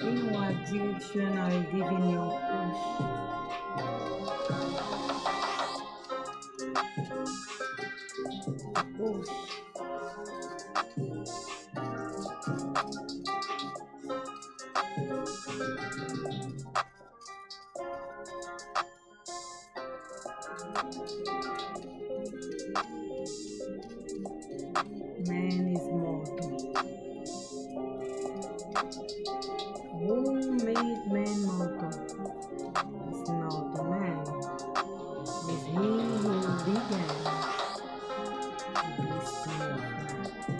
In what direction are you giving your push? Push. Man who made man motto It's not the man, It's he who began. The blessing.